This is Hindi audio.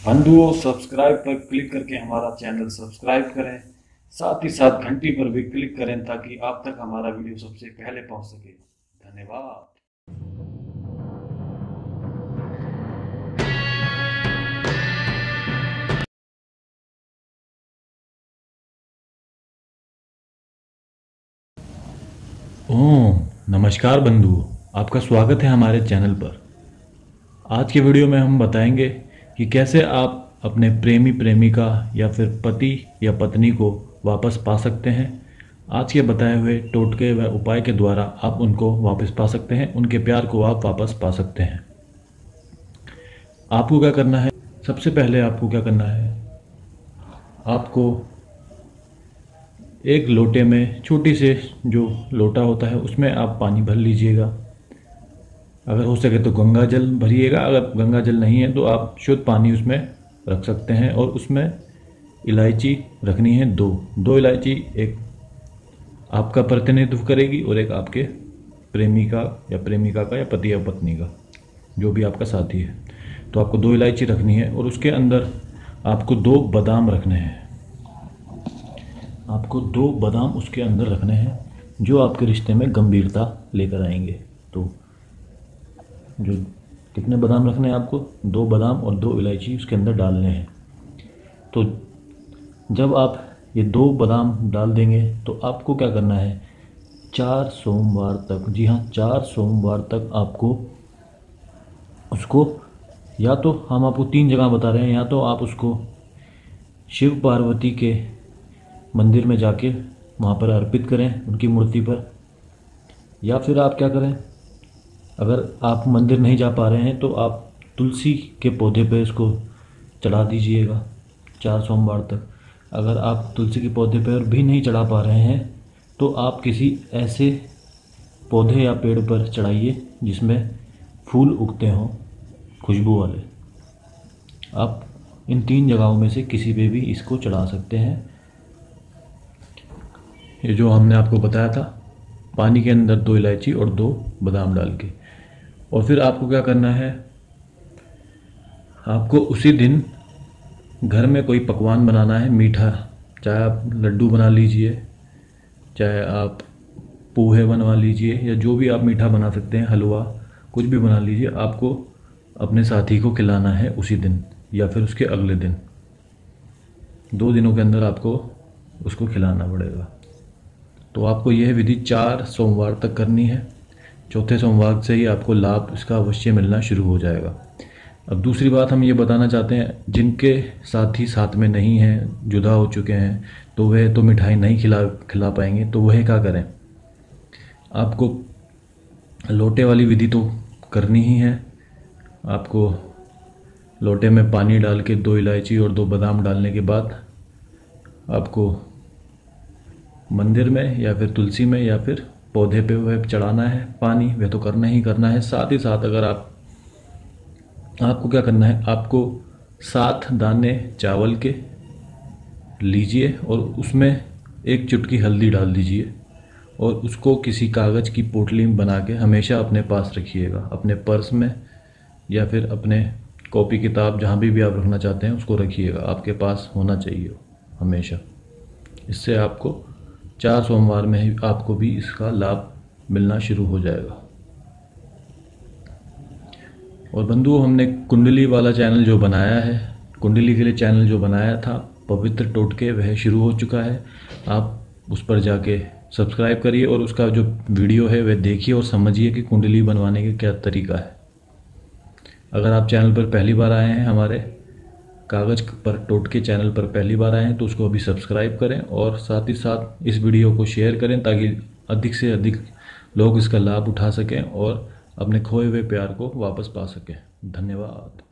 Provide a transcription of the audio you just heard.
बंधुओं सब्सक्राइब पर क्लिक करके हमारा चैनल सब्सक्राइब करें। साथ ही साथ घंटी पर भी क्लिक करें ताकि आप तक हमारा वीडियो सबसे पहले पहुँच सके। धन्यवाद। ओह नमस्कार बंधुओं आपका स्वागत है हमारे चैनल पर। आज के वीडियो में हम बताएँगे कि कैसे आप अपने प्रेमी प्रेमिका या फिर पति या पत्नी को वापस पा सकते हैं। आज के बताए हुए टोटके व उपाय के द्वारा आप उनको वापस पा सकते हैं, उनके प्यार को आप वापस पा सकते हैं। आपको क्या करना है? सबसे पहले आपको क्या करना है? आपको एक लोटे में, छोटी से जो लोटा होता है, उसमें आप पानी भर लीजिएगा। अगर हो सके तो गंगा जल भरिएगा, अगर गंगा जल नहीं है तो आप शुद्ध पानी उसमें रख सकते हैं और उसमें इलायची रखनी है दो। दो इलायची, एक आपका प्रतिनिधित्व करेगी और एक आपके प्रेमी का या प्रेमिका का या पति या पत्नी का, जो भी आपका साथी है। तो आपको दो इलायची रखनी है और उसके अंदर आपको दो बादाम रखने हैं। आपको दो बादाम उसके अंदर रखने हैं, जो आपके रिश्ते में गंभीरता लेकर आएँगे। तो जो कितने बादाम रखने हैं आपको? दो बादाम और दो इलायची उसके अंदर डालने हैं। तो जब आप ये दो बादाम डाल देंगे तो आपको क्या करना है? चार सोमवार तक, जी हाँ चार सोमवार तक आपको उसको, या तो हम आपको तीन जगह बता रहे हैं, या तो आप उसको शिव पार्वती के मंदिर में जाके वहाँ पर अर्पित करें, उनकी मूर्ति पर, या फिर आप क्या करें? अगर आप मंदिर नहीं जा पा रहे हैं तो आप तुलसी के पौधे पर इसको चढ़ा दीजिएगा, चार सोमवार तक। अगर आप तुलसी के पौधे पर भी नहीं चढ़ा पा रहे हैं तो आप किसी ऐसे पौधे या पेड़ पर चढ़ाइए, जिसमें फूल उगते हों, खुशबू वाले। आप इन तीन जगहों में से किसी पे भी इसको चढ़ा सकते हैं। ये जो हमने आपको बताया था, पानी के अंदर दो इलायची और दो बादाम डाल के। और फिर आपको क्या करना है? आपको उसी दिन घर में कोई पकवान बनाना है, मीठा। चाहे आप लड्डू बना लीजिए, चाहे आप पोहे बनवा लीजिए, या जो भी आप मीठा बना सकते हैं, हलवा, कुछ भी बना लीजिए, आपको अपने साथी को खिलाना है उसी दिन, या फिर उसके अगले दिन। दो दिनों के अंदर आपको उसको खिलाना पड़ेगा। तो आपको यह विधि चार सोमवार तक करनी है। चौथे सोमवार से ही आपको लाभ इसका अवश्य मिलना शुरू हो जाएगा। अब दूसरी बात हम ये बताना चाहते हैं, जिनके साथी साथ में नहीं हैं, जुदा हो चुके हैं तो वह तो मिठाई नहीं खिला खिला पाएँगे तो वह क्या करें? आपको लोटे वाली विधि तो करनी ही है। आपको लोटे में पानी डाल के दो इलायची और दो बादाम डालने के बाद आपको मंदिर में या फिर तुलसी में या फिर पौधे पे वह चढ़ाना है, पानी, वह तो करना ही करना है। साथ ही साथ अगर आप, आपको क्या करना है, आपको सात दाने चावल के लीजिए और उसमें एक चुटकी हल्दी डाल दीजिए और उसको किसी कागज़ की पोटली में बना के हमेशा अपने पास रखिएगा। अपने पर्स में या फिर अपने कॉपी किताब जहाँ भी भी आप रखना चाहते हैं, उसको रखिएगा। आपके पास होना चाहिए हमेशा। इससे आपको चार सोमवार में ही आपको भी इसका लाभ मिलना शुरू हो जाएगा। और बंधु हमने कुंडली वाला चैनल जो बनाया है, कुंडली के लिए चैनल जो बनाया था, पवित्र टोटके, वह शुरू हो चुका है। आप उस पर जाके सब्सक्राइब करिए और उसका जो वीडियो है, वह देखिए और समझिए कि कुंडली बनवाने का क्या तरीका है। अगर आप चैनल पर पहली बार आए हैं हमारे कागज़ पर टोटके चैनल पर पहली बार आए हैं तो उसको अभी सब्सक्राइब करें और साथ ही साथ इस वीडियो को शेयर करें ताकि अधिक से अधिक लोग इसका लाभ उठा सकें और अपने खोए हुए प्यार को वापस पा सकें। धन्यवाद।